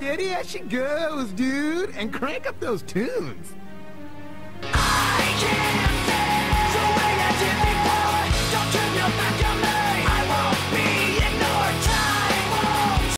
Steady as she goes, dude, and crank up those tunes.